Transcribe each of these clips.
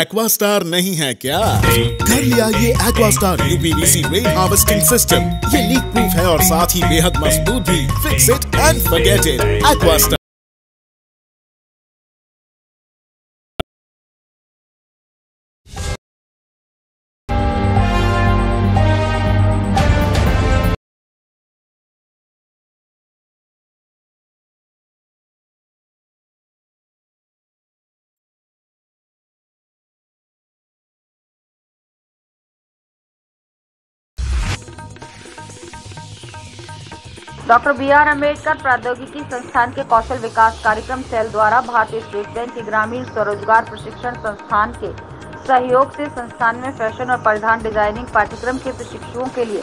Aqua star नहीं है क्या? कर लिया ये aqua star UPVC rain harvesting system ये लीक प्रूफ है और साथ ही बेहद मज़बूत भी। Fix it and forget it aqua star doctor B R Ambedkar प्रौद्योगिकी संस्थान के कौशल विकास कार्यक्रम सेल द्वारा भारतीय स्टेट बैंक के ग्रामीण स्वरोजगार प्रशिक्षण संस्थान के सहयोग से संस्थान में फ़ैशन और परिधान डिज़ाइनिंग पाठ्यक्रम के प्रशिक्षुओं के लिए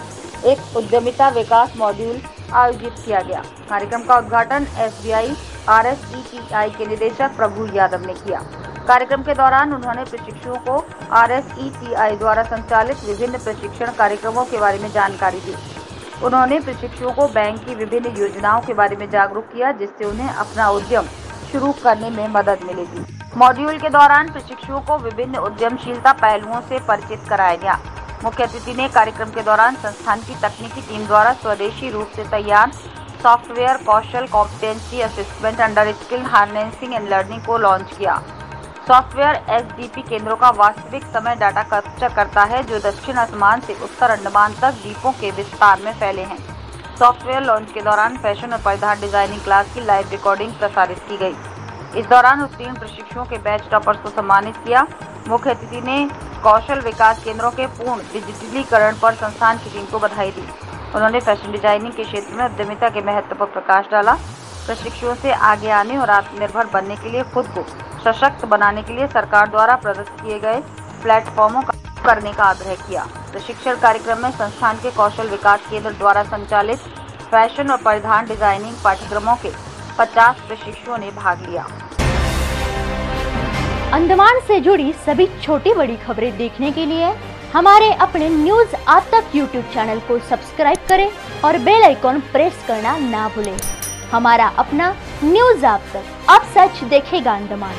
एक उद्यमिता विकास मॉड्यूल आयोजित किया गया। कार्यक्रम का उद्घाटन S B I R S E के निदेशक प्रभु यादव ने किया। कार्यक्रम के दौरान उन्होंने प्रशिक्षुओं को आर एस ई द्वारा संचालित विभिन्न प्रशिक्षण कार्यक्रमों के बारे में जानकारी दी। उन्होंने प्रशिक्षुओं को बैंक की विभिन्न योजनाओं के बारे में जागरूक किया, जिससे उन्हें अपना उद्यम शुरू करने में मदद मिलेगी। मॉड्यूल के दौरान प्रशिक्षुओं को विभिन्न उद्यमशीलता पहलुओं से परिचित कराया गया। मुख्य अतिथि ने कार्यक्रम के दौरान संस्थान की तकनीकी टीम द्वारा स्वदेशी रूप से तैयार software, Kaushal competency assessment under skill harnessing and learning को लॉन्च किया। सॉफ्टवेयर एसडीपी केंद्रों का वास्तविक समय डाटा कैप्चर करता है, जो दक्षिण आसमान से उत्तर अंडमान तक द्वीपों के विस्तार में फैले हैं। सॉफ्टवेयर लॉन्च के दौरान फ़ैशन और परिधान डिज़ाइनिंग क्लास की लाइव रिकॉर्डिंग प्रसारित की गई। इस दौरान उत्तीर्ण प्रशिक्षुओं के बैच टॉपर्स को सम्मानित किया। मुख्य अतिथि ने कौशल विकास केंद्रों के पूर्ण डिजिटलीकरण पर संस्थान की टीम को बधाई दी। उन्होंने फ़ैशन डिज़ाइनिंग के क्षेत्र में उद्यमिता के महत्व पर प्रकाश डाला। प्रशिक्षुओं से आगे आने और आत्मनिर्भर बनने के लिए खुद को सशक्त बनाने के लिए सरकार द्वारा प्रदत्त किए गए प्लेटफॉर्मों का करने का आग्रह किया। प्रशिक्षण कार्यक्रम में संस्थान के कौशल विकास केंद्र द्वारा संचालित फ़ैशन और परिधान डिज़ाइनिंग पाठ्यक्रमों के 50 प्रशिक्षुओं ने भाग लिया। अंडमान से जुड़ी सभी छोटी बड़ी खबरें देखने के लिए हमारे अपने न्यूज़ आज तक यूट्यूब चैनल को सब्सक्राइब करें और बेल आइकॉन प्रेस करना ना भूलें। हमारा अपना न्यूज़ आप तक। अब सच देखेगा अंडमान।